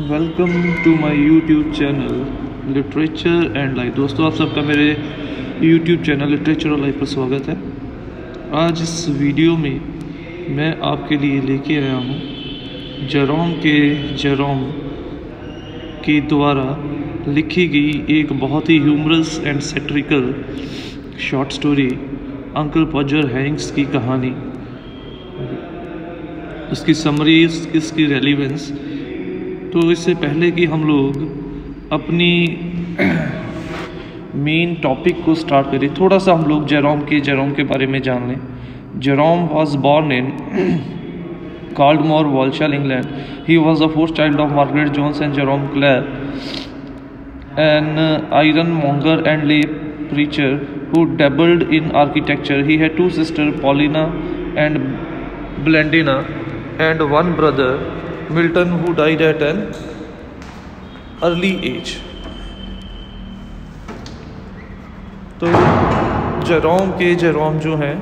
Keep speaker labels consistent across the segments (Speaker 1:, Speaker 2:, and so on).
Speaker 1: Welcome to my YouTube channel literature and life दोस्तों, आप सबका मेरे यूट्यूब चैनल लिटरेचर और लाइफ पर स्वागत है। आज इस वीडियो में मैं आपके लिए लेके आया हूँ जरोम के जरोम के द्वारा लिखी गई एक बहुत ही humorous and satirical short story uncle Podger hangs की कहानी। उसकी समरी इसकी रेलिवेंस तो इससे पहले कि हम लोग अपनी मेन टॉपिक को स्टार्ट करें थोड़ा सा हम लोग जेरोम के जेरोम के बारे में जान लें Jerome was born in more Walsall England he was the fourth child of Margaret Jones and Jerome Clare an ironmonger and lay preacher who dabbled in architecture. He had two sisters, Paulina and Blandina, and one brother, Milton, who died at an early age. तो Jerome के Jerome जो हैं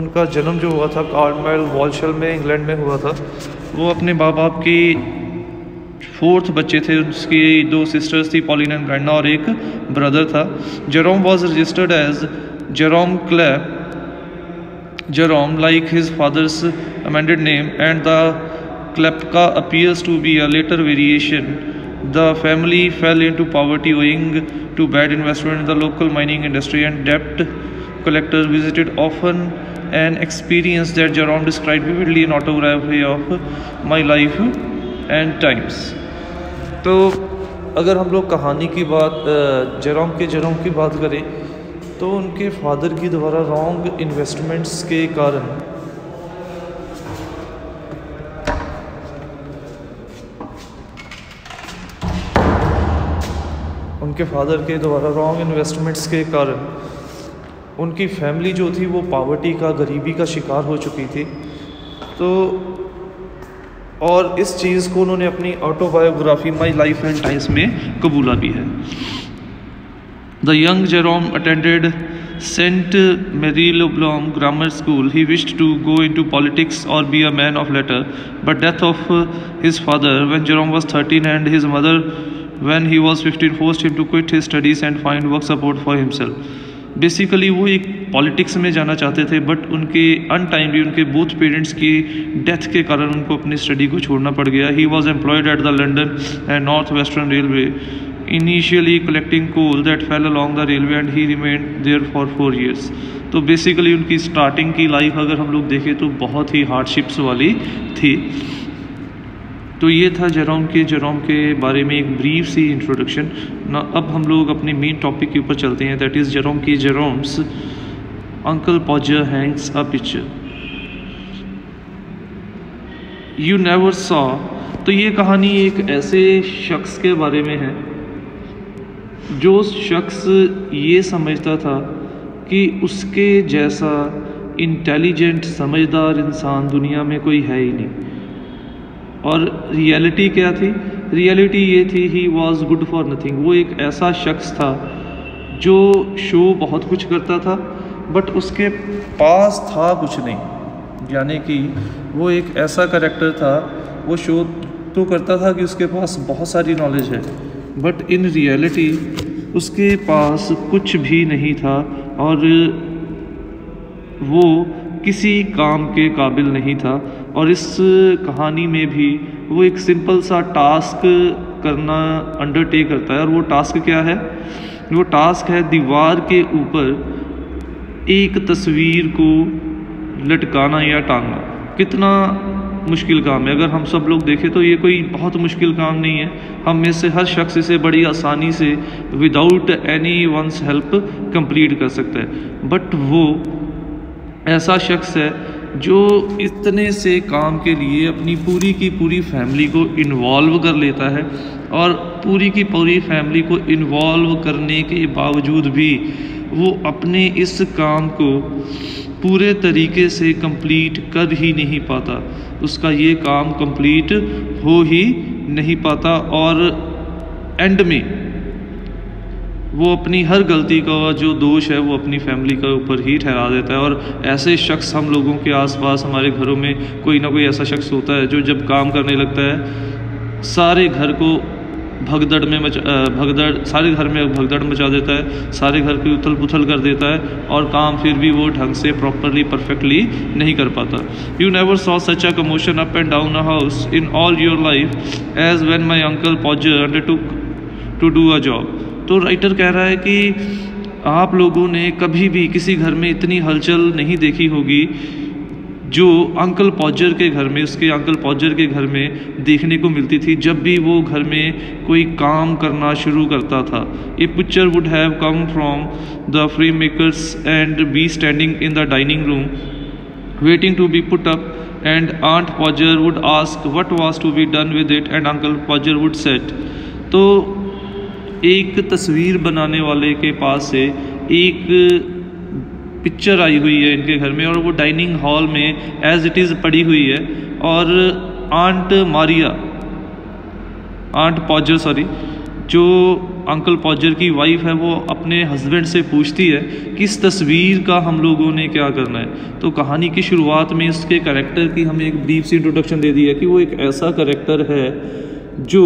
Speaker 1: उनका जन्म जो हुआ था कार्लमेल वॉलशल में इंग्लैंड में हुआ था। वो अपने माँ बाप की फोर्थ बच्चे थे उसकी दो सिस्टर्स थी पॉलिन एंड ब्रैंडा और एक ब्रदर था। Jerome was registered as Jerome Clapp Jerome like his father's amended name and the Klapka appears to be a later variation. The family fell into poverty owing to bad investment in the local mining industry and debt collectors visited often an experience that Jerome described vividly in autobiography of My Life and Times. तो अगर हम लोग कहानी की बात Jerome के Jerome की बात करें तो उनके फादर की द्वारा रॉन्ग इन्वेस्टमेंट्स के कारण उनके फादर के द्वारा रॉन्ग इन्वेस्टमेंट्स के कारण उनकी फैमिली जो थी वो पावर्टी का, गरीबी का शिकार हो चुकी थी। तो और इस चीज़ को उन्होंने अपनी autobiography My Life and Times में कबूला भी है। The young Jerome attended saint Marylebone grammar school he wished to go in to politics or be a man of letter but death of his father when Jerome was thirteen and his mother when he was 15 forced him to quit his studies and find work support for himself. Basically वो एक politics में जाना चाहते थे but उनके untimely उनके both parents की death के कारण उनको अपनी स्टडी को छोड़ना पड़ गया। He was employed at the London and North Western Railway initially collecting coal that fell along the railway and he remained there for four years तो बेसिकली उनकी स्टार्टिंग की लाइफ अगर हम लोग देखें तो बहुत ही हार्डशिप्स वाली थी। तो ये था जेरोम के जेरोम के बारे में एक ब्रीफ सी इंट्रोडक्शन ना, अब हम लोग अपने मेन टॉपिक के ऊपर चलते हैं दैट इज़ जेरोम की Jerome's uncle Podger hangs a picture you never saw तो ये कहानी एक ऐसे शख्स के बारे में है, जो शख्स ये समझता था कि उसके जैसा इंटेलिजेंट समझदार इंसान दुनिया में कोई है ही नहीं। और रियलिटी क्या थी? रियलिटी ये थी he was good for nothing वो एक ऐसा शख्स था जो शो बहुत कुछ करता था बट उसके पास था कुछ नहीं। यानी कि वो एक ऐसा करेक्टर था, वो शो तो करता था कि उसके पास बहुत सारी नॉलेज है बट इन रियलिटी उसके पास कुछ भी नहीं था और वो किसी काम के काबिल नहीं था। और इस कहानी में भी वो एक सिंपल सा टास्क करना अंडरटेक करता है। और वो टास्क क्या है? वो टास्क है दीवार के ऊपर एक तस्वीर को लटकाना या टांगना। कितना मुश्किल काम है। अगर हम सब लोग देखें तो ये कोई बहुत मुश्किल काम नहीं है। हम में से हर शख्स इसे बड़ी आसानी से without any one's help complete कर सकता है। बट वो ऐसा शख्स है जो इतने से काम के लिए अपनी पूरी की पूरी फैमिली को इन्वॉल्व कर लेता है और पूरी की पूरी फैमिली को इन्वॉल्व करने के बावजूद भी वो अपने इस काम को पूरे तरीके से कंप्लीट कर ही नहीं पाता। उसका ये काम कंप्लीट हो ही नहीं पाता और एंड में वो अपनी हर गलती का, जो दोष है, वो अपनी फैमिली के ऊपर ही ठहरा देता है। और ऐसे शख्स हम लोगों के आसपास, हमारे घरों में कोई ना कोई ऐसा शख्स होता है, जो जब काम करने लगता है, सारे घर को भगदड़ में मचा भगदड़, सारे घर में भगदड़ मचा देता है, सारे घर की उथल पुथल कर देता है और काम फिर भी वो ढंग से प्रॉपरली परफेक्टली नहीं कर पाता। You never saw such a commotion up and down a house in all your life as when my uncle Podger undertook to do a job तो राइटर कह रहा है कि आप लोगों ने कभी भी किसी घर में इतनी हलचल नहीं देखी होगी जो अंकल पॉजर के घर में, उसके अंकल पॉजर के घर में देखने को मिलती थी, जब भी वो घर में कोई काम करना शुरू करता था। A picture would have come from the frame makers and be standing in the dining room waiting to be put up and aunt Podger would ask what was to be done with it and uncle Podger would say तो एक तस्वीर बनाने वाले के पास से एक picture आई हुई है इनके घर में और वो डाइनिंग हॉल में एज इट इज़ पड़ी हुई है और aunt Maria, aunt Podger sorry जो अंकल पॉजर की वाइफ है, वो अपने हस्बैंड से पूछती है कि इस तस्वीर का हम लोगों ने क्या करना है। तो कहानी की शुरुआत में उसके करेक्टर की हमें एक डीप सी इंट्रोडक्शन दे दी है कि वो एक ऐसा करेक्टर है जो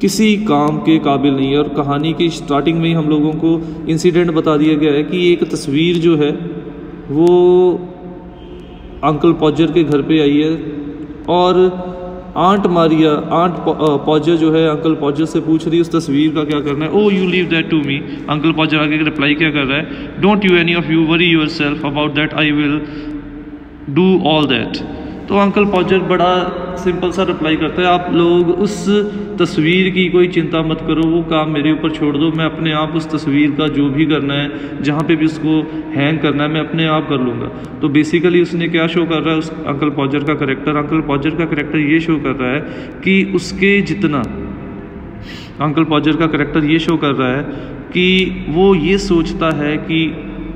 Speaker 1: किसी काम के काबिल नहीं है। और कहानी की स्टार्टिंग में ही हम लोगों को इंसिडेंट बता दिया गया है कि एक तस्वीर जो है, वो अंकल पॉजर के घर पे आई है। और आंट मारिया आंट पॉजर जो है अंकल पॉजर से पूछ रही है, उस तस्वीर का क्या करना है? ओ you leave that to me uncle Podger आगे रिप्लाई क्या कर रहा है? Don't you any of you worry yourself about that I will do all that तो अंकल पॉजर बड़ा सिंपल सा रिप्लाई करता है, आप लोग उस तस्वीर की कोई चिंता मत करो, वो काम मेरे ऊपर छोड़ दो, मैं अपने आप उस तस्वीर का जो भी करना है, जहाँ पे भी उसको हैंग करना है, मैं अपने आप कर लूँगा। तो बेसिकली उसने क्या शो कर रहा है, उस अंकल पॉजर का करेक्टर अंकल पॉजर का करेक्टर ये शो कर रहा है कि उसके जितना, अंकल पॉजर का करेक्टर ये शो कर रहा है कि वो ये सोचता है कि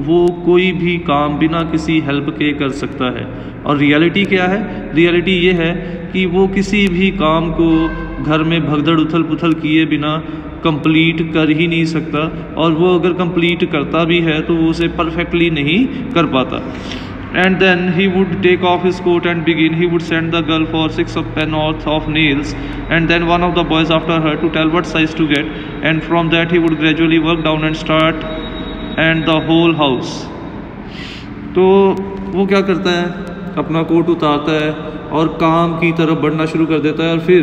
Speaker 1: वो कोई भी काम बिना किसी हेल्प के कर सकता है। और रियलिटी क्या है? रियलिटी ये है कि वो किसी भी काम को घर में भगदड़ उथल पुथल किए बिना कंप्लीट कर ही नहीं सकता। और वो अगर कंप्लीट करता भी है तो वो उसे परफेक्टली नहीं कर पाता। And then he would take off his coat and begin he would send the girl for six of pen orth of nails and then one of the boys after her to tell what size to get and from that he would gradually work down and start and the whole house तो वो क्या करता है? अपना coat उतारता है और काम की तरफ़ बढ़ना शुरू कर देता है और फिर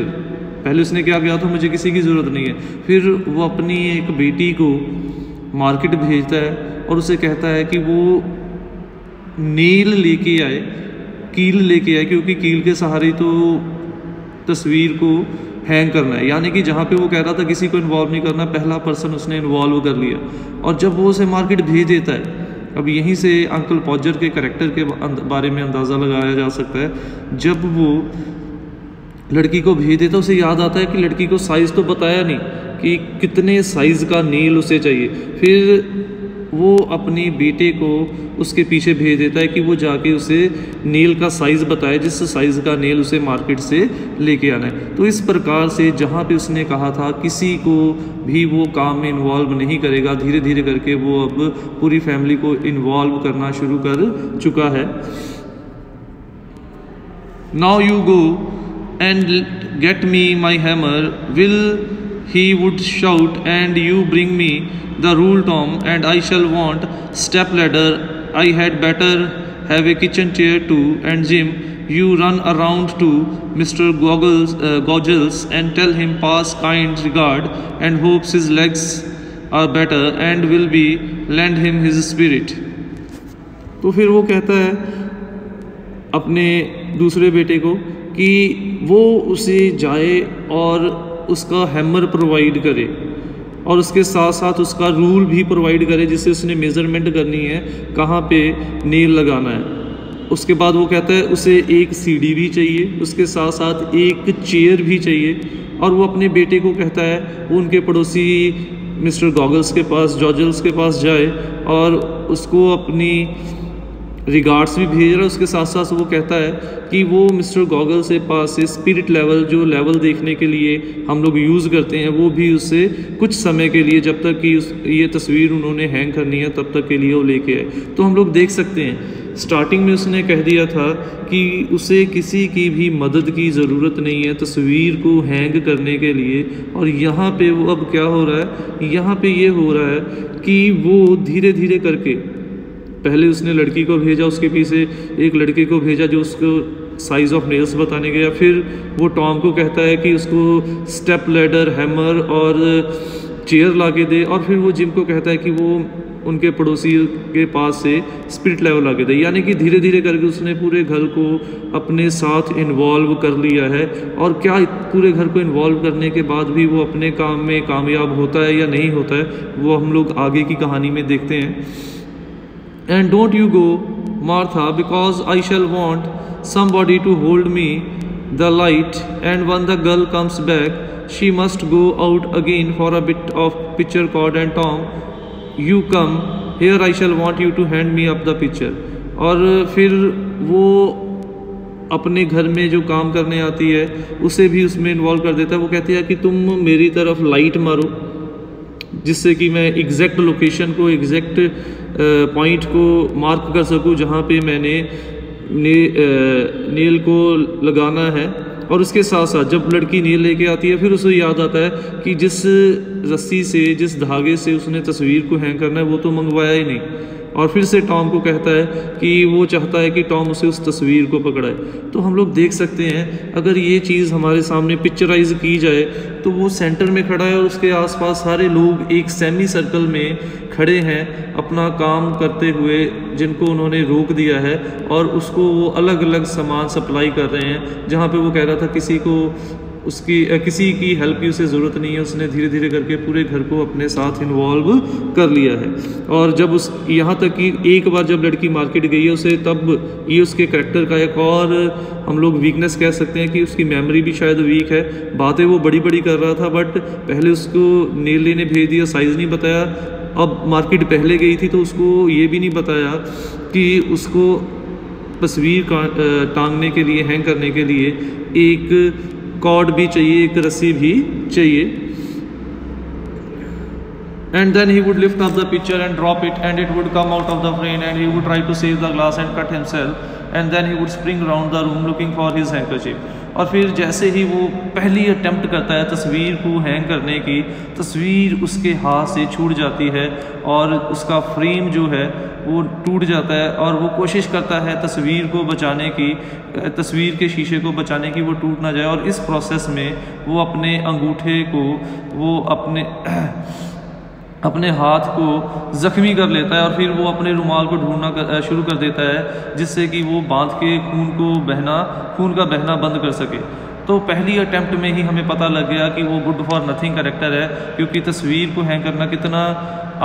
Speaker 1: पहले उसने क्या किया था? मुझे किसी की ज़रूरत नहीं है। फिर वो अपनी एक बेटी को मार्केट भेजता है और उसे कहता है कि वो नील लेके आए, कील लेके आए, क्योंकि कील के सहारे तो तस्वीर को हैंग करना है। यानी कि जहाँ पे वो कह रहा था किसी को इन्वॉल्व नहीं करना, पहला पर्सन उसने इन्वॉल्व कर लिया। और जब वो उसे मार्केट भेज देता है, अब यहीं से अंकल पॉजर के करेक्टर के बारे में अंदाज़ा लगाया जा सकता है। जब वो लड़की को भेज देता उसे याद आता है कि लड़की को साइज़ तो बताया नहीं कि कितने साइज़ का नील उसे चाहिए। फिर वो अपने बेटे को उसके पीछे भेज देता है कि वो जाके उसे नेल का साइज़ बताए, जिस साइज़ का नेल उसे मार्केट से लेके आना है। तो इस प्रकार से जहाँ पे उसने कहा था, किसी को भी वो काम में इन्वॉल्व नहीं करेगा धीरे धीरे करके वो अब पूरी फैमिली को इन्वॉल्व करना शुरू कर चुका है। Now you go and get me my hammer will He would shout and you bring me the rule tom and I shall want step ladder I had better have a kitchen chair too and Jim you run around to Mr. Goggles, uh, Goggles and tell him pass kind regard and hopes his legs are better and will be lend him his spirit तो फिर वो कहता है अपने दूसरे बेटे को कि वो उसे जाए और उसका हैमर प्रोवाइड करे और उसके साथ साथ उसका रूल भी प्रोवाइड करे जिससे उसने मेज़रमेंट करनी है, कहाँ पे नेल लगाना है। उसके बाद वो कहता है, उसे एक सीढ़ी भी चाहिए, उसके साथ साथ एक चेयर भी चाहिए। और वो अपने बेटे को कहता है, वो उनके पड़ोसी मिस्टर गॉगल्स के पास जॉजल्स के पास जाए और उसको अपनी रिगार्ड्स भी भेज रहा है, उसके साथ साथ वो कहता है कि वो मिस्टर गॉगल से पास से स्पिरिट लेवल जो लेवल देखने के लिए हम लोग यूज़ करते हैं, वो भी उससे कुछ समय के लिए, जब तक कि उस, ये तस्वीर उन्होंने हैंग करनी है, तब तक के लिए वो लेके आए। तो हम लोग देख सकते हैं। स्टार्टिंग में उसने कह दिया था कि उसे किसी की भी मदद की ज़रूरत नहीं है तस्वीर को हैंग करने के लिए। और यहाँ पे वो, अब क्या हो रहा है? यहाँ पे ये हो रहा है कि वो धीरे धीरे करके पहले उसने लड़की को भेजा, उसके पीछे एक लड़के को भेजा जो उसको साइज़ ऑफ़ नेल्स बताने गया फिर वो टॉम को कहता है कि उसको स्टेप लेडर हैमर और चेयर ला के दे। और फिर वो जिम को कहता है कि वो उनके पड़ोसी के पास से स्पिरिट लेवल के दे। यानी कि धीरे धीरे करके उसने पूरे घर को अपने साथ इन्वॉल्व कर लिया है। और क्या पूरे घर को इन्वॉल्व करने के बाद भी वो अपने काम में कामयाब होता है या नहीं होता है, वो हम लोग आगे की कहानी में देखते हैं। And don't you go Martha because I shall want somebody to hold me the light and when the girl comes back she must go out again for a bit of picture cord and tom you come here i shall want you to hand me up the picture और फिर वो अपने घर में जो काम करने आती है उसे भी उसमें इन्वॉल्व कर देता है वो कहती है कि तुम मेरी तरफ़ लाइट मारो जिससे कि मैं एग्जैक्ट लोकेशन को एग्जैक्ट पॉइंट को मार्क कर सकूँ जहाँ पे मैंने ने, नील को लगाना है। और उसके साथ साथ जब लड़की नील लेके आती है फिर उसे याद आता है कि जिस रस्सी से जिस धागे से उसने तस्वीर को हैंग करना है वो तो मंगवाया ही नहीं। और फिर से टॉम को कहता है कि वो चाहता है कि टॉम उसे उस तस्वीर को पकड़ाए। तो हम लोग देख सकते हैं, अगर ये चीज़ हमारे सामने पिक्चराइज की जाए तो वो सेंटर में खड़ा है और उसके आसपास सारे लोग एक सेमी सर्कल में खड़े हैं अपना काम करते हुए, जिनको उन्होंने रोक दिया है और उसको वो अलग अलग सामान सप्लाई कर रहे हैं। जहाँ पे वो कह रहा था किसी को उसकी किसी की हेल्प की उसे ज़रूरत नहीं है, उसने धीरे धीरे करके पूरे घर को अपने साथ इन्वॉल्व कर लिया है। और जब उस, यहाँ तक कि एक बार जब लड़की मार्केट गई है, उसे तब ये उसके करेक्टर का एक और, हम लोग वीकनेस कह सकते हैं कि उसकी मेमोरी भी शायद वीक है। बातें वो बड़ी बड़ी कर रहा था बट पहले उसको नील लेने भेज दिया साइज़ नहीं बताया। अब मार्केट पहले गई थी तो उसको ये भी नहीं बताया कि उसको तस्वीर टांगने के लिए हैंग करने के लिए एक कॉर्ड भी चाहिए, एक रस्सी भी चाहिए। And then he would lift off the picture and drop it and it would come out of the frame and he would try to save the glass and cut himself and then he would spring round the room looking for his handkerchief और फिर जैसे ही वो पहली attempt करता है तस्वीर को hang करने की, तस्वीर उसके हाथ से छूट जाती है, और उसका फ्रेम जो है वो टूट जाता है और वो कोशिश करता है तस्वीर को बचाने की, तस्वीर के शीशे को बचाने की वो टूट ना जाए और इस प्रोसेस में वो अपने अंगूठे को, वो अपने अपने हाथ को ज़ख्मी कर लेता है और फिर वो अपने रुमाल को ढूंढना शुरू कर देता है जिससे कि वो बाँध के खून को बहना, खून का बहना बंद कर सके। तो पहली अटैम्प्ट में ही हमें पता लग गया कि वो गुड फॉर नथिंग करेक्टर है, क्योंकि तस्वीर को हैंग करना कितना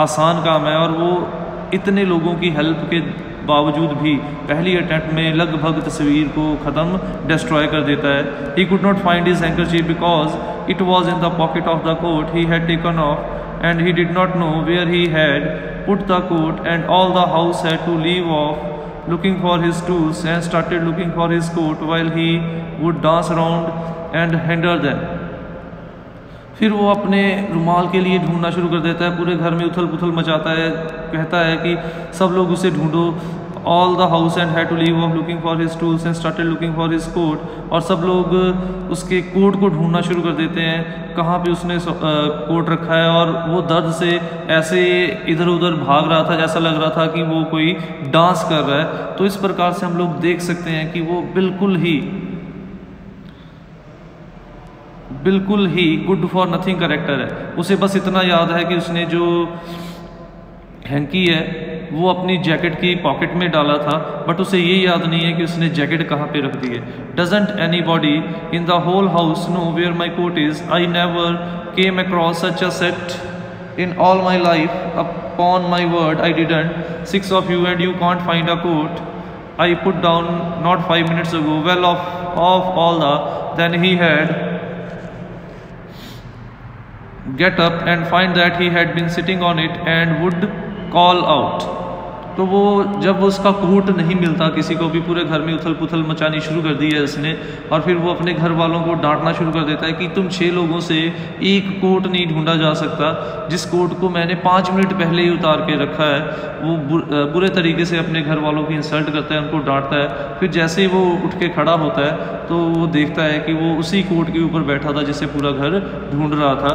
Speaker 1: आसान काम है और वो इतने लोगों की हेल्प के बावजूद भी पहली अटैम्प्ट में लगभग तस्वीर को ख़त्म डिस्ट्रॉय कर देता है। He could not find his handkerchief because it was in the pocket of the coat he had taken off and he did not know where he had put the coat and all the house had to leave off looking for his tools and started looking for his coat well he would dance around and hinder them फिर वो अपने रुमाल के लिए ढूंढना शुरू कर देता है, पूरे घर में उथल पुथल मचाता है, कहता है कि सब लोग उसे ढूंढो। All the house and had to leave off looking for his tools and started looking for his coat और सब लोग उसके कोट को ढूंढना शुरू कर देते हैं, कहाँ पे उसने कोट रखा है और वो दर्द से ऐसे इधर उधर भाग रहा था जैसा लग रहा था कि वो कोई डांस कर रहा है। तो इस प्रकार से हम लोग देख सकते हैं कि वो बिल्कुल ही बिल्कुल ही गुड फॉर नथिंग करेक्टर है। उसे बस इतना याद है कि उसने जो हैंकी है, वो अपनी जैकेट की पॉकेट में डाला था बट उसे ये याद नहीं है कि उसने जैकेट कहाँ पे रख दी है। Doesn't anybody in the whole house know where my coat is I never came across such a set in all my life upon my word I didn't six of you and you can't find a coat I put down not five minutes ago well of of all the then he had get up and find that he had been sitting on it and would call out तो वो जब उसका coat नहीं मिलता, किसी को भी पूरे घर में उथल पुथल मचानी शुरू कर दी है उसने और फिर वो अपने घर वालों को डांटना शुरू कर देता है कि तुम छः लोगों से एक कोट नहीं ढूंढा जा सकता। जिस कोट को मैंने पाँच मिनट पहले ही उतार के रखा है, वो बुरे तरीके से अपने घर वालों की इंसल्ट करता है, उनको डांटता है। फिर जैसे ही वो उठ के खड़ा होता है तो वो देखता है कि वो उसी कोट के ऊपर बैठा था जिसे पूरा घर ढूंढ रहा था।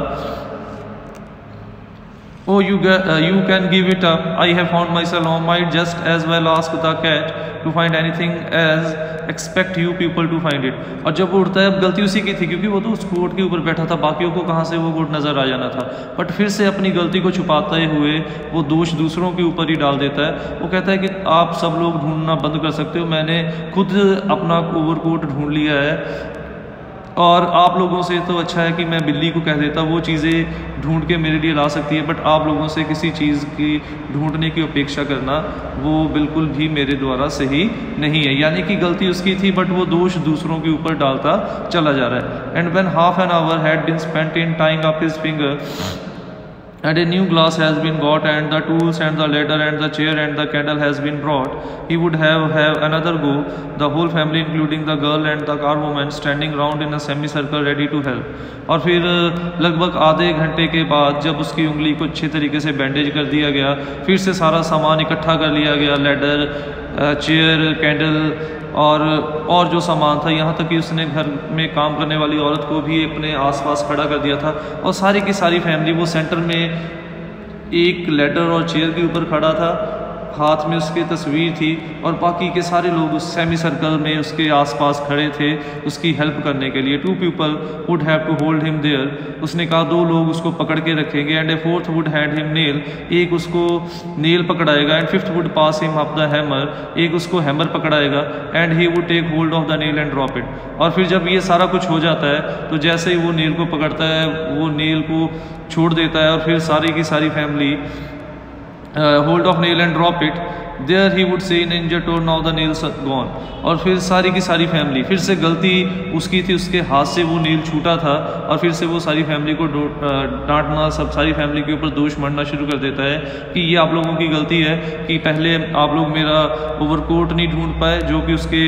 Speaker 1: Oh, you, uh, you can give it up. I have found myself. I might just as well ask the cat to find anything as expect you people to find it. और जब वो उठता है अब गलती उसी की थी क्योंकि वो तो उस कोट के ऊपर बैठा था बाकियों को कहाँ से वो कोट नज़र आ जाना था बट फिर से अपनी गलती को छुपाते हुए वो दोष दूसरों के ऊपर ही डाल देता है वो कहता है कि आप सब लोग ढूंढना बंद कर सकते हो मैंने खुद अपना ओवर कोट ढूंढ लिया है और आप लोगों से तो अच्छा है कि मैं बिल्ली को कह देता वो चीज़ें ढूंढ के मेरे लिए ला सकती है बट आप लोगों से किसी चीज़ की ढूँढने की अपेक्षा करना, वो बिल्कुल भी मेरे द्वारा सही नहीं है। यानी कि गलती उसकी थी बट वो दोष दूसरों के ऊपर डालता चला जा रहा है। And when half an hour had been spent in tying of his finger and a new glass has been got and the tools and the ladder and the chair and the candle has been brought he would have have another go the whole family including the girl and the car woman standing round in a semicircle ready to help और फिर लगभग आधे घंटे के बाद जब उसकी उंगली को अच्छे तरीके से बैंडेज कर दिया गया फिर से सारा सामान इकट्ठा कर लिया गया लेडर चेयर कैंडल और और जो सामान था, यहाँ तक कि उसने घर में काम करने वाली औरत को भी अपने आसपास खड़ा कर दिया था और सारी की सारी फैमिली वो सेंटर में एक लेटर और चेयर के ऊपर खड़ा था। हाथ में उसकी तस्वीर थी और बाकी के सारे लोग उस सेमी सर्कल में उसके आसपास खड़े थे उसकी हेल्प करने के लिए। Two people would have to hold him there. उसने कहा, दो लोग उसको पकड़ के रखेंगे and a fourth would had him nail. एक उसको nail पकड़ाएगा and fifth would pass him of the hammer. एक उसको hammer पकड़ाएगा and he would take hold of the nail and drop it. और फिर जब ये सारा कुछ हो जाता है तो जैसे ही वो नेल को पकड़ता है, वो नेल को छोड़ देता है और फिर सारी की सारी family hold of nail and drop it there he would say in injured tone now the nail's gone और फिर सारी की सारी फैमिली फिर से गलती उसकी थी, उसके हाथ से वो नील छूटा था और फिर से वो सारी फैमिली को डांटना, सब सारी फैमिली के ऊपर दोष मरना शुरू कर देता है कि ये आप लोगों की गलती है कि पहले आप लोग मेरा ओवरकोट नहीं ढूंढ पाए, जो कि उसके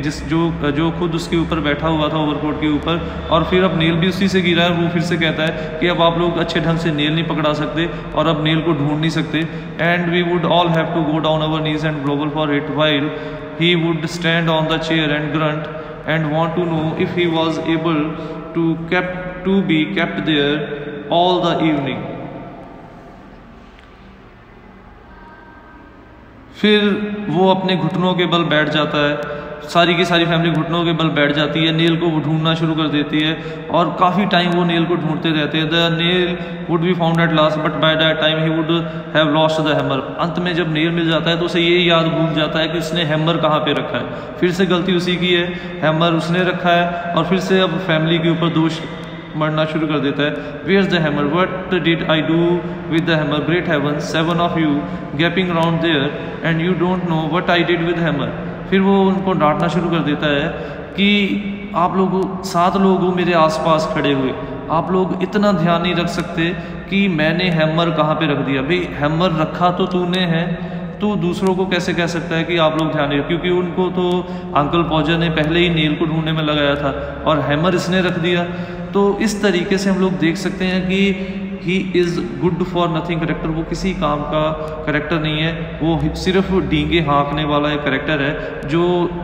Speaker 1: जिस, जो जो खुद उसके ऊपर बैठा हुआ था ओवरकोट के ऊपर और फिर अब नेल भी उसी से गिरा है, वो फिर से कहता है कि अब आप लोग अच्छे ढंग से नील नहीं पकड़ा सकते और अब नील को ढूंढ नहीं सकते। And we would all have to go down our knees and grovel for it while he would stand on the chair and grunt and want to know if he was able to kept to be kept there all the evening फिर वो अपने घुटनों के बल बैठ जाता है सारी की सारी फैमिली घुटनों के बल बैठ जाती है नेल को वो ढूंढना शुरू कर देती है और काफ़ी टाइम वो नेल को ढूंढते रहते हैं। The nail would be found at last but by that time he would have lost the hammer अंत में जब नेल मिल जाता है तो उसे ये याद भूल जाता है कि उसने हैमर कहाँ पे रखा है। फिर से गलती उसी की है हैमर उसने रखा है और फिर से अब फैमिली के ऊपर दोष मरना शुरू कर देता है। Where the hammer what did I do with the hammer great heavens seven of you gaping round there and you don't know what I did with hammer फिर वो उनको डांटना शुरू कर देता है कि आप लोग, सात लोग मेरे आसपास खड़े हुए। आप लोग इतना ध्यान नहीं रख सकते कि मैंने हैमर कहाँ पे रख दिया। भाई, हैमर रखा तो तूने है तो दूसरों को कैसे कह सकता है कि आप लोग ध्यान नहीं क्योंकि उनको तो अंकल पौजा ने पहले ही नील को ढूँढने में लगाया था और हैमर इसने रख दिया। तो इस तरीके से हम लोग देख सकते हैं कि he is good for nothing character वो किसी काम का करेक्टर नहीं है. वो सिर्फ़ डींगे हाँकने वाला एक करेक्टर है, जो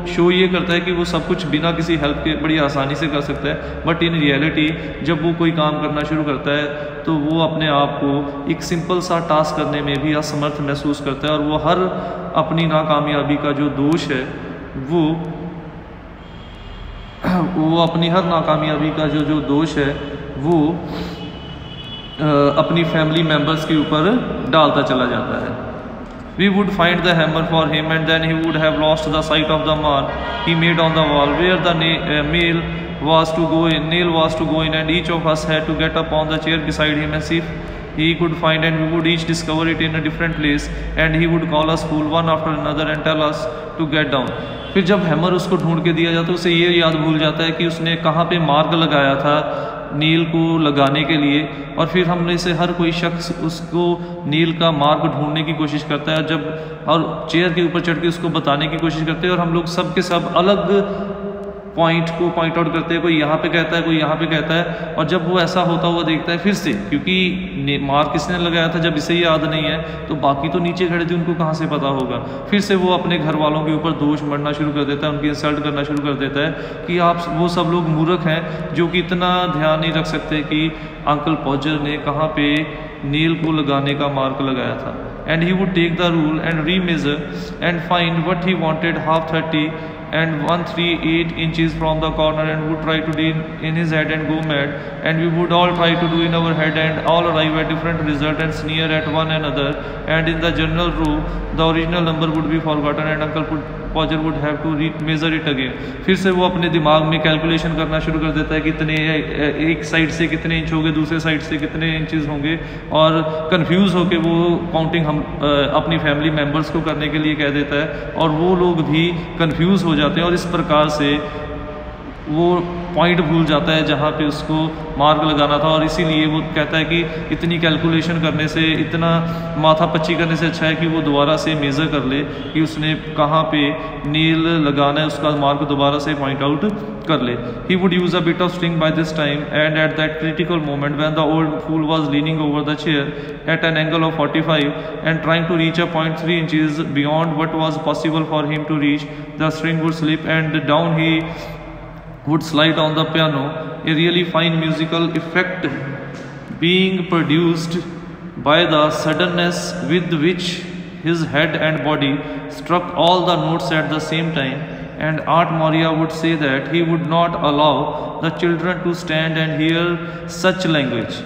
Speaker 1: शो ये करता है कि वो सब कुछ बिना किसी हेल्प के बड़ी आसानी से कर सकता है. बट इन रियलिटी जब वो कोई काम करना शुरू करता है तो वो अपने आप को एक सिंपल सा टास्क करने में भी असमर्थ महसूस करता है. और वो हर अपनी नाकामयाबी का जो दोष है, वो वो अपनी हर नाकामयाबी का जो जो दोष है, वो अपनी फैमिली मेंबर्स के ऊपर डालता चला जाता है। We would find the hammer for him and then he would have lost the sight of the mark he made on the wall where the nail was to go in nail was to go in and each of us had to get up on the chair beside him and see if he could find and we would each discover it in a different place and he would call us fool one after another and tell us to get down फिर जब hammer उसको ढूंढ के दिया जाता है, उसे ये याद भूल जाता है कि उसने कहाँ पर मार्ग लगाया था नील को लगाने के लिए और फिर हमने से हर कोई शख्स उसको नील का मार्ग ढूँढने की कोशिश करता है जब और चेयर के ऊपर चढ़ के उसको बताने की कोशिश करते हैं और हम लोग सब के सब अलग पॉइंट को पॉइंट आउट करते हैं, कोई यहाँ पे कहता है, कोई यहाँ पे कहता है, और जब वो ऐसा होता हुआ देखता है फिर से, क्योंकि मार किसने लगाया था जब इसे याद नहीं है तो बाकी तो नीचे खड़े थे, उनको कहाँ से पता होगा? फिर से वो अपने घर वालों के ऊपर दोष मरना शुरू कर देता है, उनकी इंसल्ट करना शुरू कर देता है, कि आप वो सब लोग मूर्ख हैं, जो कि इतना ध्यान नहीं रख सकते कि अंकल पॉजर ने कहाँ पे नील को लगाने का मार्क लगाया था। And he would take the rule and remeasure and find what he wanted half thirty and 138 inches from the corner and would try to do in his head and go mad and we would all try to do in our head and all arrive at different result and sneer at one another and in the general rule the original number would be forgotten and uncle would Podger would have to measure it again फिर से वो अपने दिमाग में calculation करना शुरू कर देता है कितने एक साइड से कितने इंच होंगे, दूसरे साइड से कितने इंचज़ होंगे। और कन्फ्यूज़ होकर वो काउंटिंग हम अपनी फैमिली मेंबर्स को करने के लिए कह देता है। और वो लोग भी कन्फ्यूज़ हो जाते हैं और इस प्रकार से वो पॉइंट भूल जाता है जहाँ पे उसको मार्क लगाना था और इसीलिए वो कहता है कि इतनी कैलकुलेशन करने से, इतना माथा पच्ची करने से अच्छा है कि वो दोबारा से मेज़र कर ले कि उसने कहाँ पे नील लगाना है, उसका मार्क दोबारा से पॉइंट आउट कर ले। He would use a bit of string by this time and at that critical moment when the old fool was leaning over the chair at an angle of 45 and trying to reach a point three inches beyond what was possible for him to reach the string would slip and down he would slide on the piano, a really fine musical effect being produced by the suddenness with which his head and body struck all the notes at the same time and Aunt Maria would say that he would not allow the children to stand and hear such language.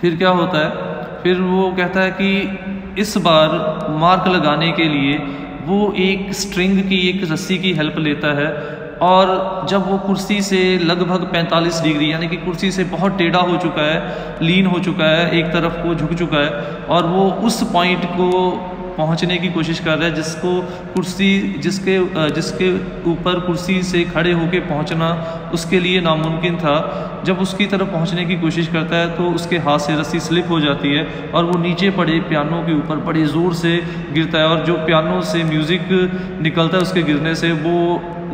Speaker 1: फिर क्या होता है फिर वो कहता है कि इस बार मार्क लगाने के लिए वो एक स्ट्रिंग की एक रस्सी की हेल्प लेता है और जब वो कुर्सी से लगभग 45 डिग्री, यानी कि कुर्सी से बहुत टेढ़ा हो चुका है, लीन हो चुका है, एक तरफ़ को झुक चुका है, और वो उस पॉइंट को पहुँचने की कोशिश कर रहा है जिसको कुर्सी, जिसके जिसके ऊपर कुर्सी से खड़े होकर पहुँचना उसके लिए नामुमकिन था। जब उसकी तरफ़ पहुँचने की कोशिश करता है तो उसके हाथ से रस्सी स्लिप हो जाती है और वो नीचे पड़े पियानो के ऊपर बड़े ज़ोर से गिरता है और जो पियानो से म्यूज़िक निकलता है उसके गिरने से वो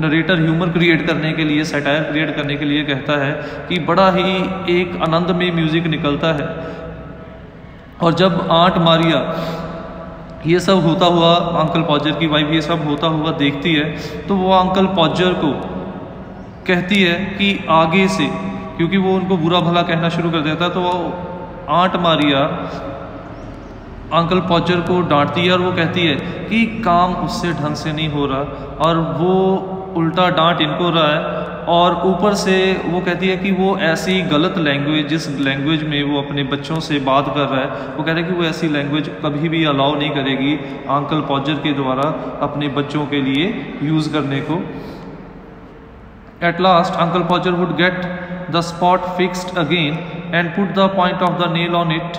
Speaker 1: नरेटर ह्यूमर क्रिएट करने के लिए सेटायर क्रिएट करने के लिए कहता है कि बड़ा ही एक आनंद में म्यूज़िक निकलता है। और जब आंट मारिया, ये सब होता हुआ अंकल पॉजर की वाइफ ये सब होता हुआ देखती है तो वो अंकल पॉजर को कहती है कि आगे से, क्योंकि वो उनको बुरा भला कहना शुरू कर देता है तो वो आंट मारिया अंकल पॉजर को डांटती है और वो कहती है कि काम उससे ढंग से नहीं हो रहा और वो उल्टा डांट इनको रहा है और ऊपर से वो कहती है कि वो ऐसी गलत लैंग्वेज जिस लैंग्वेज में वो अपने बच्चों से बात कर रहा है, वो कह रहा है कि वो ऐसी लैंग्वेज कभी भी अलाउ नहीं करेगी अंकल पॉजर के द्वारा अपने बच्चों के लिए यूज़ करने को। At last uncle Podger would get the spot fixed again and put the point of the nail on it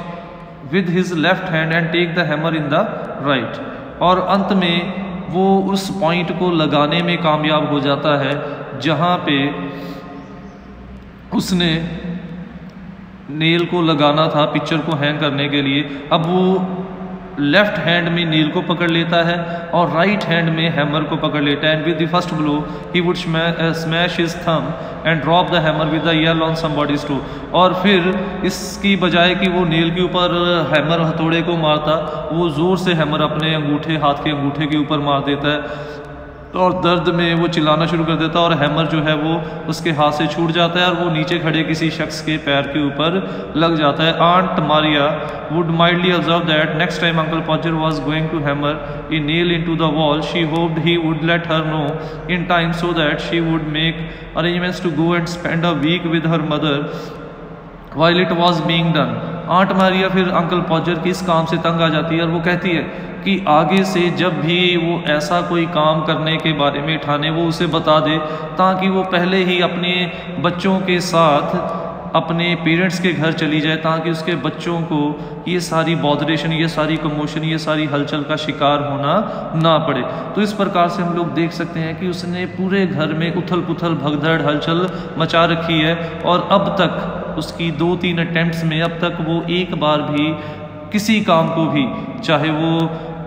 Speaker 1: with his left hand and take the hammer in the right और अंत में वो उस point को लगाने में कामयाब हो जाता है, जहाँ पे उसने नेल को लगाना था पिक्चर को हैंग करने के लिए। अब वो लेफ़्ट हैंड में नील को पकड़ लेता है और राइट हैंड में हैमर को पकड़ लेता है। And with the first blow he would smash his thumb and drop the hammer with the yell on some somebody's toe और फिर इसकी बजाय कि वो नील के ऊपर हैमर हथौड़े को मारता, वो ज़ोर से हैमर अपने अंगूठे, हाथ के अंगूठे के ऊपर मार देता है। और दर्द में वो चिल्लाना शुरू कर देता है और हैमर जो है वो उसके हाथ से छूट जाता है और वो नीचे खड़े किसी शख्स के पैर के ऊपर लग जाता है। Aunt Maria would mildly observe that next time uncle Podger was going to hammer a nail into the wall she hoped he would let her know in time so that she would make arrangements to go and spend a week with her mother while it was being done aunt Maria फिर uncle Podger की इस काम से तंग आ जाती है और वो कहती है कि आगे से जब भी वो ऐसा कोई काम करने के बारे में ठाने, वो उसे बता दे ताकि वो पहले ही अपने बच्चों के साथ अपने पेरेंट्स के घर चली जाए ताकि उसके बच्चों को ये सारी बॉदरेशन ये सारी कमोशन ये सारी हलचल का शिकार होना ना पड़े। तो इस प्रकार से हम लोग देख सकते हैं कि उसने पूरे घर में उथल पुथल भगदड़, हलचल मचा रखी है और अब तक उसकी दो तीन अटैम्प्ट में अब तक वो एक बार भी किसी काम को भी, चाहे वो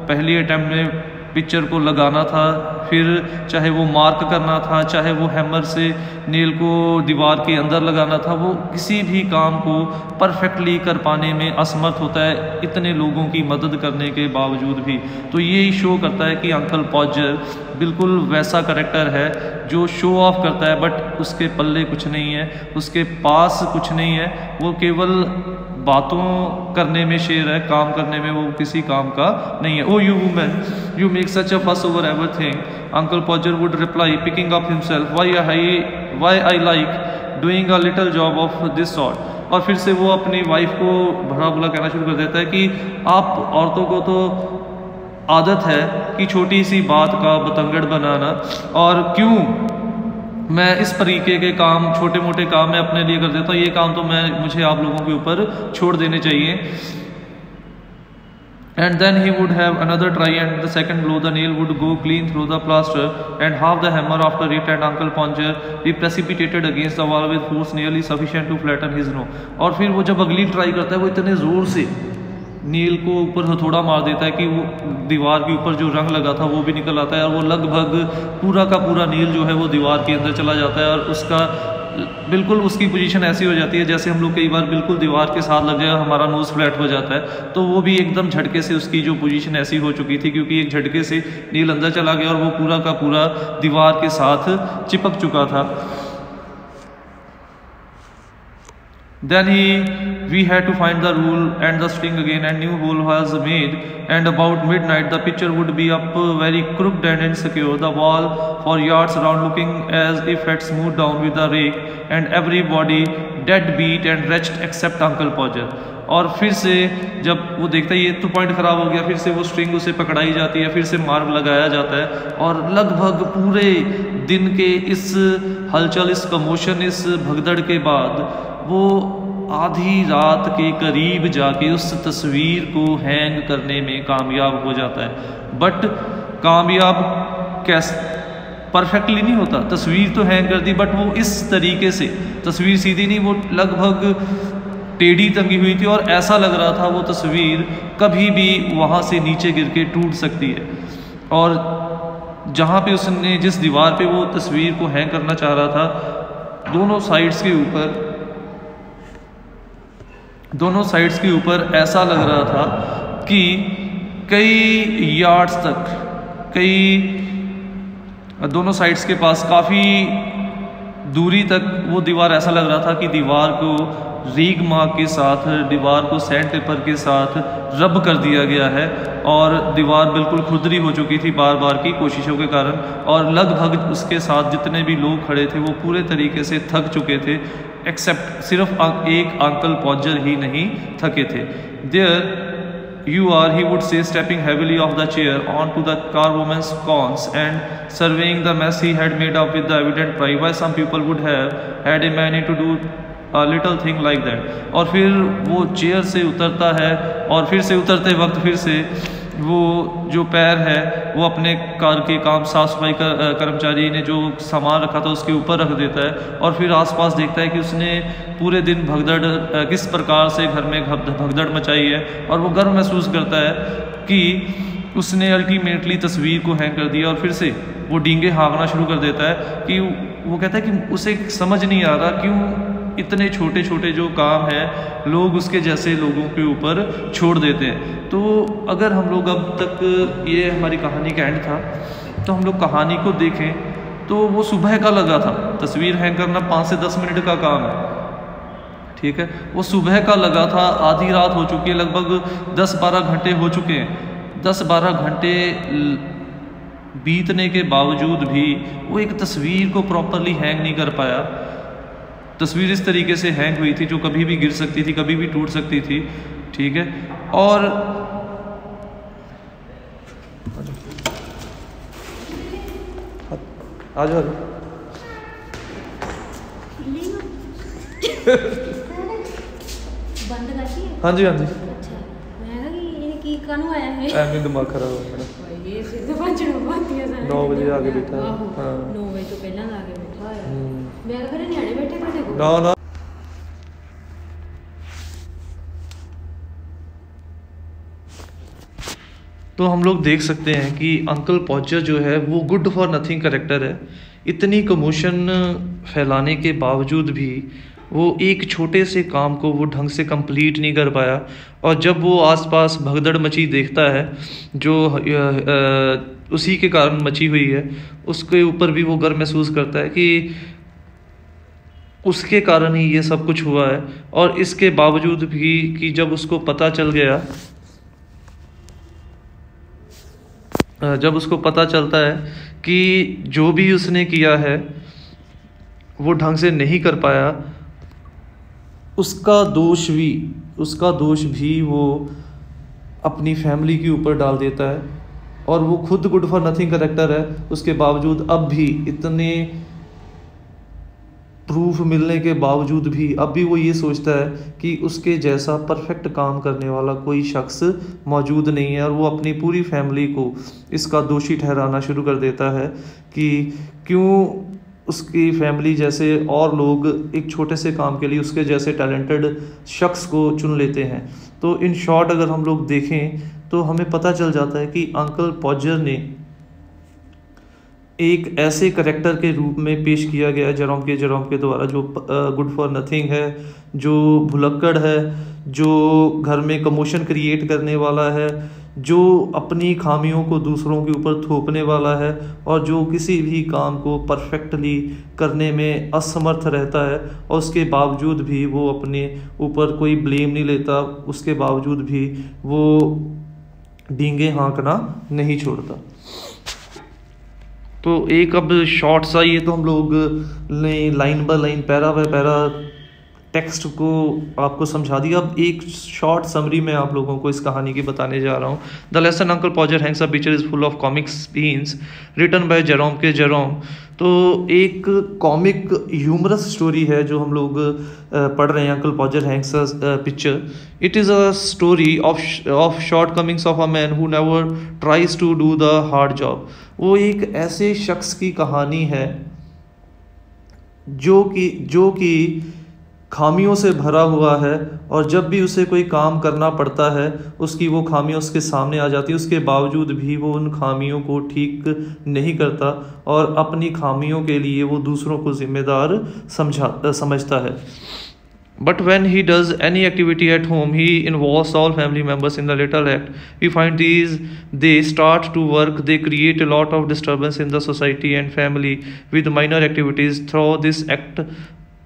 Speaker 1: पहले अटैम्प्ट में पिक्चर को लगाना था, फिर चाहे वो मार्क करना था, चाहे वो हैमर से नील को दीवार के अंदर लगाना था, वो किसी भी काम को परफेक्टली कर पाने में असमर्थ होता है इतने लोगों की मदद करने के बावजूद भी। तो ये शो करता है कि अंकल पॉजर बिल्कुल वैसा करेक्टर है जो शो ऑफ़ करता है बट उसके पल्ले कुछ नहीं है, उसके पास कुछ नहीं है, वो केवल बातों करने में शेर है, काम करने में वो किसी काम का नहीं है। ओ you women you make such a fuss over everything uncle Podger would reply picking up himself why I why I like doing a little job of this sort और फिर से वो अपनी वाइफ को भरा बुला कहना शुरू कर देता है कि आप औरतों को तो आदत है कि छोटी सी बात का बतंगड़ बनाना। और क्यों? मैं इस तरीके के काम छोटे मोटे काम मैं अपने लिए कर देता हूँ। ये काम तो मैं, मुझे आप लोगों के ऊपर छोड़ देने चाहिए। And then he would have another try and the second blow the nail would go clean through the plaster and half the hammer after it and uncle Podger be precipitated against the wall with force nearly sufficient to flatten his nose और फिर वो जब अगली try करता है, वो इतने ज़ोर से नील को ऊपर हथौड़ा मार देता है कि वो दीवार के ऊपर जो रंग लगा था वो भी निकल आता है और वो लगभग पूरा का पूरा नील जो है वो दीवार के अंदर चला जाता है और उसका बिल्कुल उसकी पोजीशन ऐसी हो जाती है जैसे हम लोग कई बार बिल्कुल दीवार के साथ लग जाए हमारा नोज़ फ्लैट हो जाता है। तो वो भी एकदम झटके से उसकी जो पोजीशन ऐसी हो चुकी थी क्योंकि एक झटके से नील अंदर चला गया और वो पूरा का पूरा दीवार के साथ चिपक चुका था। Then he, we had to find the rule and the string again and new hole was made and about midnight the picture would be up very crooked and insecure, the wall for yards around looking as if it smoothed down with a rake and everybody dead beat and wretched except Uncle Podger. और फिर से जब वो देखता है ये तो point ख़राब हो गया फिर से वो स्ट्रिंग उसे पकड़ाई जाती है फिर से मार्ग लगाया जाता है और लगभग पूरे दिन के इस हलचल इस कमोशन इस भगदड़ के बाद वो आधी रात के करीब जाके उस तस्वीर को हैंग करने में कामयाब हो जाता है। बट कामयाब कैस परफेक्टली नहीं होता। तस्वीर तो हैंग कर दी बट वो इस तरीके से, तस्वीर सीधी नहीं, वो लगभग टेढ़ी तंगी हुई थी और ऐसा लग रहा था वो तस्वीर कभी भी वहाँ से नीचे गिर के टूट सकती है। और जहाँ पे उसने जिस दीवार पे वो तस्वीर को हैंग करना चाह रहा था, दोनों साइड्स के ऊपर दोनों साइड्स के ऊपर ऐसा लग रहा था कि कई यार्ड्स तक, कई दोनों साइड्स के पास काफ़ी दूरी तक वो दीवार ऐसा लग रहा था कि दीवार को रीग मार्क के साथ, दीवार को सैंड पेपर के साथ रब कर दिया गया है और दीवार बिल्कुल खुदरी हो चुकी थी बार बार की कोशिशों के कारण और लगभग उसके साथ जितने भी लोग खड़े थे वो पूरे तरीके से थक चुके थे एक्सेप्ट सिर्फ़ अं-, एक अंकल पॉजर ही नहीं थके थे। There you are he would say stepping heavily off the chair on to the charwoman's corns and surveying the mess he had made up with the evident pride why some people would have had a man in to do a little thing like that और फिर वो chair से उतरता है और फिर से उतरते वक्त फिर से वो जो पैर है वो अपने कार के काम साफ़ सफ़ाई कर, कर्मचारी ने जो सामान रखा था उसके ऊपर रख देता है और फिर आसपास देखता है कि उसने पूरे दिन भगदड़ किस प्रकार से घर में भगदड़ मचाई है और वो गर्व महसूस करता है कि उसने अल्टीमेटली तस्वीर को हैंग कर दिया और फिर से वो डींगे हाँकना शुरू कर देता है कि वो कहता है कि उसे समझ नहीं आ रहा क्यों इतने छोटे छोटे जो काम हैं, लोग उसके जैसे लोगों के ऊपर छोड़ देते हैं। तो अगर हम लोग अब तक ये हमारी कहानी का एंड था तो हम लोग कहानी को देखें तो वो सुबह का लगा था। तस्वीर हैंग करना पाँच से दस मिनट का काम है। ठीक है? वो सुबह का लगा था, आधी रात हो चुकी है, लगभग दस बारह घंटे हो चुके हैं। दस बारह घंटे बीतने के बावजूद भी वो एक तस्वीर को प्रॉपरली हैंग नहीं कर पाया। तस्वीर इस तरीके से हैंग हुई थी जो कभी भी गिर सकती थी कभी भी टूट सकती थी ठीक है और आ जाओ
Speaker 2: ਬੰਦ ਕਰਤੀ ਹੈ
Speaker 1: ਹਾਂਜੀ ਹਾਂਜੀ
Speaker 2: ਅੱਛਾ ਮੈਂ ਕਿਹਾ ਕਿ ਇਹ ਕੀ ਕਾਨੂੰ ਆਇਆ ਹੈ
Speaker 1: ਐਵੇਂ ਦਿਮਾਗ ਖਰਾਬ ਹੋ ਮੇਰਾ
Speaker 2: ਇਹ ਸਿਰ ਤੇ ਪੰਜਣਾ ਬੰਦੀਆਂ ਸਾਰੇ
Speaker 1: ਨੌ ਵਜੇ ਆ ਕੇ ਬੈਠਾ ਹੈ।
Speaker 2: ਆਹੋ,
Speaker 1: ਹਾਂ।
Speaker 2: ਨੌ ਵਜੇ ਤੋਂ ਪਹਿਲਾਂ ਦਾ ਆ ਕੇ ਬੈਠਾ ਹੋਇਆ
Speaker 1: तो हम लोग देख सकते हैं कि अंकल पॉचर जो है, वो गुड फॉर नथिंग करेक्टर है। इतनी कमोशन फैलाने के बावजूद भी वो एक छोटे से काम को वो ढंग से कंप्लीट नहीं कर पाया। और जब वो आसपास भगदड़ मची देखता है, जो उसी के कारण मची हुई है, उसके ऊपर भी वो गर्व महसूस करता है कि उसके कारण ही ये सब कुछ हुआ है। और इसके बावजूद भी कि जब उसको पता चल गया जब उसको पता चलता है कि जो भी उसने किया है, वो ढंग से नहीं कर पाया, उसका दोष भी, उसका दोष भी वो अपनी फैमिली के ऊपर डाल देता है। और वो खुद गुड फॉर नथिंग करेक्टर है। उसके बावजूद अब भी इतने प्रूफ मिलने के बावजूद भी, अब भी वो ये सोचता है कि उसके जैसा परफेक्ट काम करने वाला कोई शख्स मौजूद नहीं है और वो अपनी पूरी फैमिली को इसका दोषी ठहराना शुरू कर देता है कि क्यों उसकी फैमिली जैसे और लोग एक छोटे से काम के लिए उसके जैसे टैलेंटेड शख्स को चुन लेते हैं। तो इन शॉर्ट अगर हम लोग देखें तो हमें पता चल जाता है कि अंकल पॉजर ने एक ऐसे करेक्टर के रूप में पेश किया गया है, जरोम के जरोम के द्वारा, जो गुड फॉर नथिंग है, जो भुलक्कड़ है, जो घर में कमोशन क्रिएट करने वाला है, जो अपनी खामियों को दूसरों के ऊपर थोपने वाला है, और जो किसी भी काम को परफेक्टली करने में असमर्थ रहता है, और उसके बावजूद भी वो अपने ऊपर कोई ब्लेम नहीं लेता, उसके बावजूद भी वो डींगे हाँकना नहीं छोड़ता। तो एक अब शॉर्ट सा ये तो हम लोग ने line by line para by para text को आपको समझा दिया। अब एक शॉर्ट समरी में आप लोगों को इस कहानी की बताने जा रहा हूँ। The lesson uncle Podger hangs a picture is full of comic scenes written by Jerome K Jerome तो एक कॉमिक ह्यूमरस स्टोरी है जो हम लोग पढ़ रहे हैं uncle Podger hangs picture it is a story of of shortcomings of a man who never tries to do the hard job वो एक ऐसे शख्स की कहानी है, जो कि जो कि खामियों से भरा हुआ है और जब भी उसे कोई काम करना पड़ता है, उसकी वो खामियाँ उसके सामने आ जाती है। उसके बावजूद भी वो उन खामियों को ठीक नहीं करता और अपनी खामियों के लिए वो दूसरों को ज़िम्मेदार समझा, समझता है। But when he does any activity at home he involve all family members in the little act we find these they start to work they create a lot of disturbance in the society and family with minor activities through this act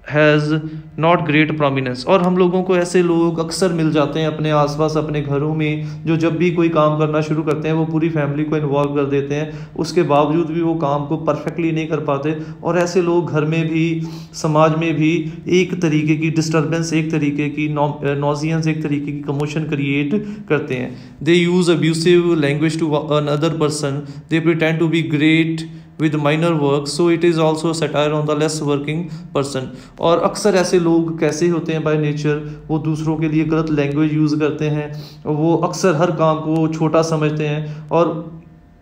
Speaker 1: has not great prominence और हम लोगों को ऐसे लोग अक्सर मिल जाते हैं अपने आसपास, अपने घरों में, जो जब भी कोई काम करना शुरू करते हैं, वो पूरी फैमिली को इन्वॉल्व कर देते हैं। उसके बावजूद भी वो काम को परफेक्टली नहीं कर पाते। और ऐसे लोग घर में भी, समाज में भी एक तरीके की डिस्टर्बेंस एक तरीके की नोजियंस एक तरीके की कमोशन क्रिएट करते हैं। They use abusive language to another person they pretend to be great with minor work so it is also satire on the less working person और अक्सर ऐसे लोग कैसे होते हैं बाई नेचर वो दूसरों के लिए गलत लैंग्वेज यूज़ करते हैं। वो अक्सर हर काम को छोटा समझते हैं। और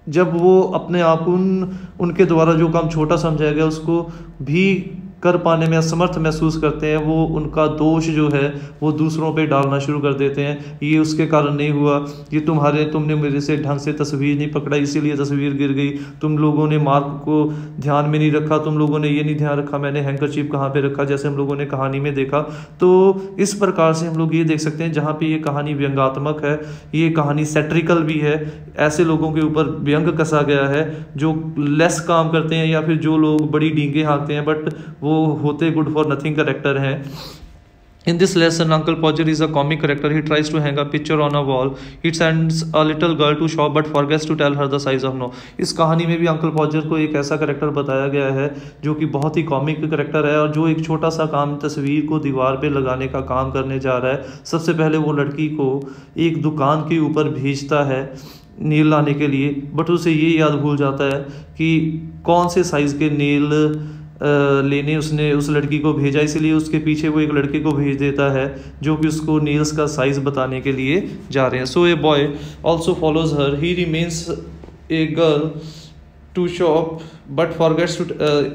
Speaker 1: जब वो अपने आप उन, उनके द्वारा जो काम छोटा समझाया गया, उसको भी कर पाने में असमर्थ महसूस करते हैं, वो उनका दोष जो है, वो दूसरों पे डालना शुरू कर देते हैं। ये उसके कारण नहीं हुआ। ये तुम्हारे, तुमने मेरे से ढंग से तस्वीर नहीं पकड़ा इसीलिए तस्वीर गिर गई। तुम लोगों ने मार्क को ध्यान में नहीं रखा, तुम लोगों ने ये नहीं ध्यान रखा, मैंने हैंकर चिप कहाँ पर रखा, जैसे हम लोगों ने कहानी में देखा। तो इस प्रकार से हम लोग ये देख सकते हैं, जहाँ पर ये कहानी व्यंगात्मक है, ये कहानी सेट्रिकल भी है, ऐसे लोगों के ऊपर व्यंग कसा गया है, जो लेस काम करते हैं या फिर जो लोग बड़ी डींगे हाँकते हैं, बट वो होते गुड फॉर नथिंग करेक्टर हैं In this lesson, Uncle Podger is a comic character. He tries to hang a picture on a wall. He sends a little girl to shop but forgets to tell her the size of no. इस कहानी में भी uncle पॉजर को एक ऐसा character बताया गया है जो कि बहुत ही कॉमिक करेक्टर है और जो एक छोटा सा काम तस्वीर को दीवार पे लगाने का काम करने जा रहा है सबसे पहले वो लड़की को एक दुकान के ऊपर भेजता है नील लाने के लिए बट उसे ये याद भूल जाता है कि कौन से साइज़ के नील लेने उसने उस लड़की को भेजा, इसीलिए उसके पीछे वो एक लड़के को भेज देता है, जो कि उसको नील्स का साइज़ बताने के लिए जा रहे हैं। So a boy also follows her he reminds a girl to shop but forgets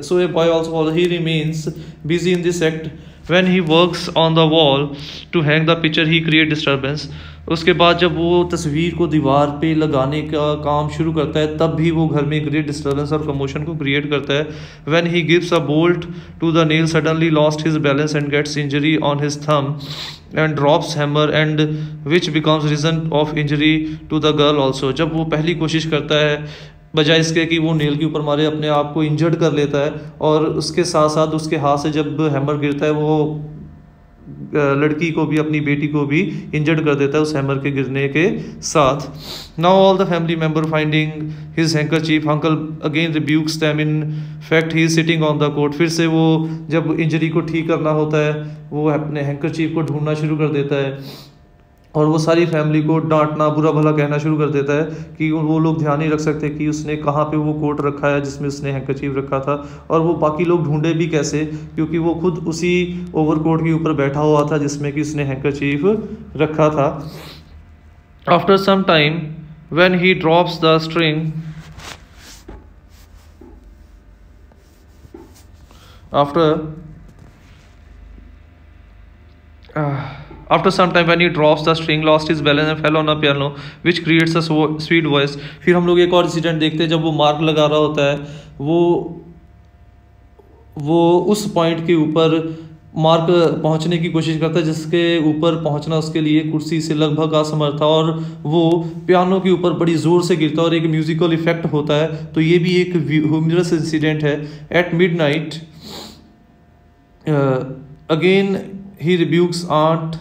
Speaker 1: so a boy also follow he remains busy in this act when he works on the wall to hang the picture he create disturbance उसके बाद जब वो तस्वीर को दीवार पे लगाने का काम शुरू करता है, तब भी वो घर में ग्रेट डिस्टर्बेंस और कमोशन को क्रिएट करता है। When he gives a bolt to the nail suddenly lost his balance and gets injury on his thumb and drops hammer and which becomes reason of injury to the girl also जब वो पहली कोशिश करता है, बजाय इसके कि वो नेल के ऊपर मारे, अपने आप को इंजर्ड कर लेता है और उसके साथ साथ उसके हाथ से जब हैमर गिरता है, वो लड़की को भी, अपनी बेटी को भी इंजर्ड कर देता है उस हैमर के गिरने के साथ। Now all the family member finding his handkerchief uncle again rebukes them in fact he sitting on the coat फिर से वो जब इंजरी को ठीक करना होता है, वो अपने हैंकर चीफ को ढूंढना शुरू कर देता है। और वो सारी फैमिली को डांटना, बुरा भला कहना शुरू कर देता है कि वो लोग ध्यान नहीं रख सकते कि उसने कहाँ पे वो कोट रखा है जिसमें उसने हैंकचीव रखा था। और वो बाकी लोग ढूंढे भी कैसे, क्योंकि वो खुद उसी ओवर कोट के ऊपर बैठा हुआ था जिसमें कि उसने हैंकचीव रखा था। After some time when he drops the string after After some time when he drops the string, lost his balance and fell on a piano, which creates sweet voice. फिर हम लोग एक और इंसिडेंट देखते हैं जब वो मार्क लगा रहा होता है वो वो उस पॉइंट के ऊपर मार्क पहुँचने की कोशिश करता है जिसके ऊपर पहुँचना उसके लिए कुर्सी से लगभग असमर्थ था और वो पियानो के ऊपर बड़ी ज़ोर से गिरता है और एक म्यूजिकल इफ़ेक्ट होता है तो ये भी एक ह्यूमरस इंसिडेंट है at midnight again he rebukes aunt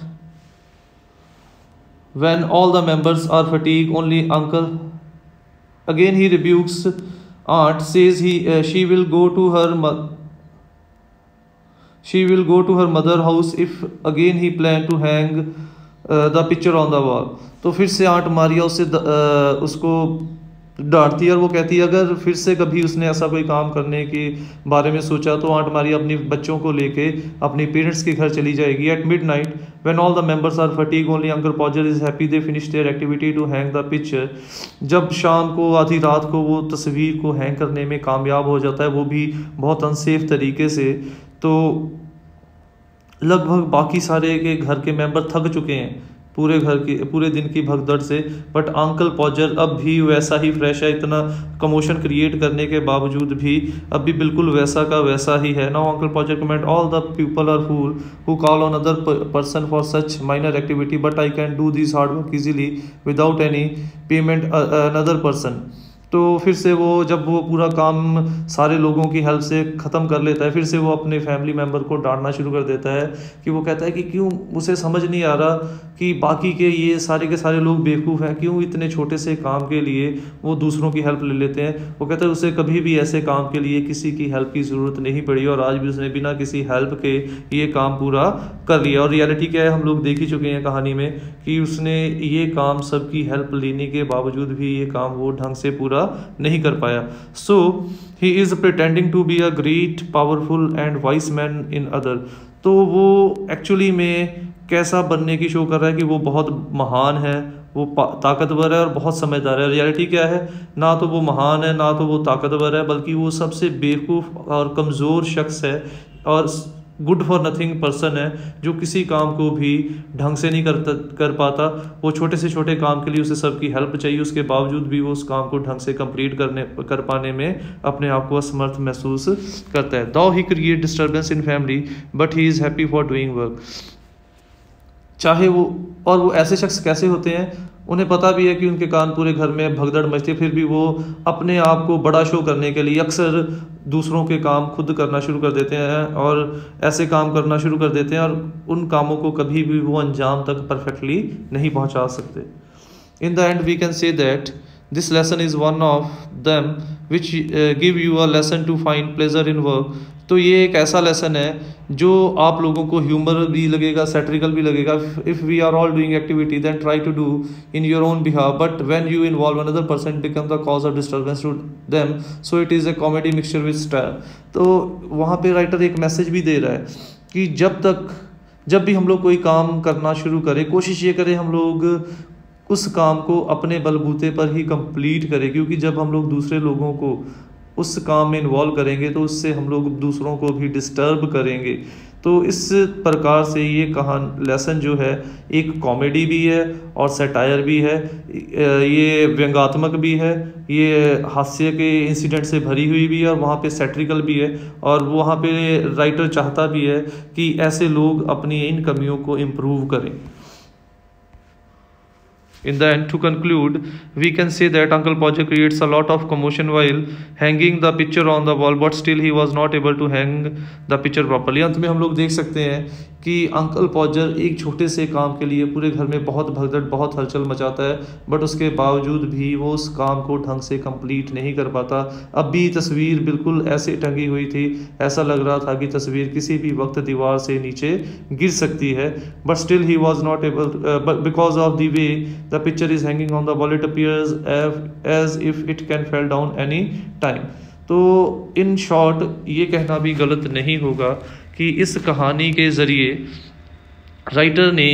Speaker 1: when all the members are fatigued only uncle again he rebukes aunt says he uh, she will go to her mother she will go to her mother house if again he plan to hang uh, the picture on the wall तो फिर से aunt Maria उससे uh, उसको डांटती है और वो कहती है, अगर फिर से कभी उसने ऐसा कोई काम करने के बारे में सोचा तो आंट मारिया अपने बच्चों को लेके अपनी पेरेंट्स के घर चली जाएगी. At midnight when all the members are fatigue only uncle Podger is happy they finish their activity to hang the picture जब शाम को, आधी रात को वो तस्वीर को हैंग करने में कामयाब हो जाता है, वो भी बहुत अनसेफ तरीके से तो लगभग बाकी सारे के घर के मेंबर थक चुके हैं। पूरे घर की, पूरे दिन की भगदड़ से। बट अंकल पॉजर अब भी वैसा ही फ्रेश है, इतना कमोशन क्रिएट करने के बावजूद भी अब भी बिल्कुल वैसा का वैसा ही है। Now uncle Podger comment all the people are fool who call on other person for such minor activity but I can do this hard work easily without any payment another person तो फिर से वो जब वो पूरा काम सारे लोगों की हेल्प से ख़त्म कर लेता है, फिर से वो अपने फैमिली मेंबर को डांटना शुरू कर देता है कि वो कहता है कि क्यों उसे समझ नहीं आ रहा कि बाकी के ये सारे के सारे लोग बेवकूफ़ हैं, क्यों इतने छोटे से काम के लिए वो दूसरों की हेल्प ले लेते हैं? वो कहता है, उसे कभी भी ऐसे काम के लिए किसी की हेल्प की ज़रूरत नहीं पड़ी और आज भी उसने बिना किसी हेल्प के ये काम पूरा कर लिया। और रियलिटी क्या है, हम लोग देख ही चुके हैं कहानी में कि उसने ये काम सबकी हेल्प लेने के बावजूद भी ये काम वो ढंग से पूरा पूरा नहीं कर पाया। So he is pretending to be a great powerful and wise man in other तो वो एक्चुअली में कैसा बनने की शो कर रहा है कि वो बहुत महान है, वो ताकतवर है और बहुत समझदार है। रियलिटी क्या है? ना तो वो महान है, ना तो वो ताकतवर है, बल्कि वो सबसे बेवकूफ़ और कमज़ोर शख्स है और गुड फॉर नथिंग पर्सन है, जो किसी काम को भी ढंग से नहीं करता, कर पाता, वो छोटे से छोटे काम के लिए उसे सबकी हेल्प चाहिए, उसके बावजूद भी वो उस काम को ढंग से कंप्लीट करने, कर पाने में अपने आप को असमर्थ महसूस करता है। Though he create disturbance in family but he is happy for doing work चाहे वो, और वो ऐसे शख्स कैसे होते हैं उन्हें पता भी है कि उनके कान पूरे घर में भगदड़ मचती फिर भी वो अपने आप को बड़ा शो करने के लिए अक्सर दूसरों के काम खुद करना शुरू कर देते हैं और ऐसे काम करना शुरू कर देते हैं और उन कामों को कभी भी वो अंजाम तक परफेक्टली नहीं पहुँचा सकते। In the end we can say that this lesson is one of them which give you a lesson to find pleasure in work तो ये एक ऐसा लेसन है, जो आप लोगों को ह्यूमर भी लगेगा सेट्रिकल भी लगेगा। If we are all doing activity then try to do in your own behalf but when you involve another person become the cause of disturbance to them so it is a comedy mixture with style तो वहाँ पे writer एक message भी दे रहा है कि जब तक, जब भी हम लोग कोई काम करना शुरू करें, कोशिश ये करें हम लोग उस काम को अपने बलबूते पर ही कंप्लीट करें। क्योंकि जब हम लोग दूसरे लोगों को उस काम में इन्वॉल्व करेंगे तो उससे हम लोग दूसरों को भी डिस्टर्ब करेंगे। तो इस प्रकार से ये कहान लेसन जो है, एक कॉमेडी भी है और सेटायर भी है। ये व्यंगात्मक भी है, ये हास्य के इंसिडेंट से भरी हुई भी है और वहाँ पे सेट्रिकल भी है और वहाँ पे राइटर चाहता भी है कि ऐसे लोग अपनी इन कमियों को इम्प्रूव करें। In the end, to conclude, we can say that Uncle Podger creates a lot of commotion while hanging the picture on the wall, but still he was not able to hang the picture properly. अंत में हम लोग देख सकते हैं कि uncle पॉजर एक छोटे से काम के लिए पूरे घर में बहुत भगदड़ बहुत हलचल मचाता है बट उसके बावजूद भी वो उस काम को ढंग से कंप्लीट नहीं कर पाता अब भी तस्वीर बिल्कुल ऐसे टंगी हुई थी ऐसा लग रहा था कि तस्वीर किसी भी वक्त दीवार से नीचे गिर सकती है but still he was not able because of the way the picture is hanging on the wall it appears as if it can fall down any time तो इन शॉर्ट ये कहना भी गलत नहीं होगा कि इस कहानी के ज़रिए राइटर ने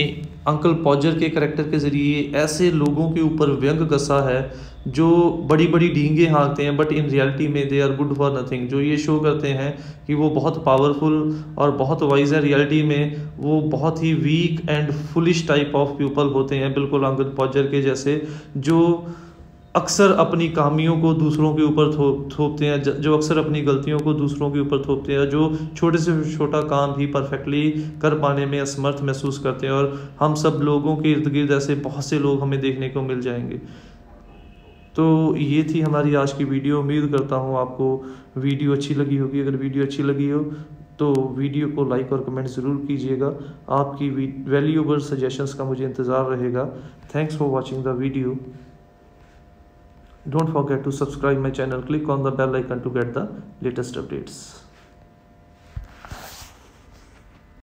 Speaker 1: अंकल पॉजर के करेक्टर के ज़रिए ऐसे लोगों के ऊपर व्यंग कसा है जो बड़ी बड़ी डींगे हाँकते हैं बट इन रियलिटी में they are good for nothing जो ये शो करते हैं कि वो बहुत पावरफुल और बहुत वाइज है रियलिटी में वो बहुत ही weak and foolish type of people होते हैं, बिल्कुल अंकल पॉजर के जैसे, जो अक्सर अपनी कामियों को दूसरों के ऊपर थोपते हैं, जो अक्सर अपनी गलतियों को दूसरों के ऊपर थोपते हैं, जो छोटे से छोटा काम भी परफेक्टली कर पाने में असमर्थ महसूस करते हैं और हम सब लोगों के इर्द गिर्द ऐसे बहुत से लोग हमें देखने को मिल जाएँगे। तो ये थी हमारी आज की वीडियो। उम्मीद करता हूँ आपको वीडियो अच्छी लगी होगी। अगर वीडियो अच्छी लगी हो तो वीडियो को लाइक और कमेंट ज़रूर कीजिएगा। आपकी वैल्यूबल सजेशंस का मुझे इंतज़ार रहेगा। Thanks for watching the video don't forget to subscribe my channel click on the bell icon to get the latest updates.